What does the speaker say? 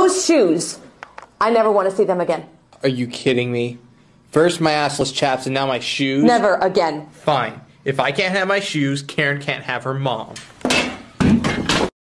Those shoes, I never want to see them again. Are you kidding me? First my assless chaps and now my shoes? Never again. Fine. If I can't have my shoes, Karen can't have her mom.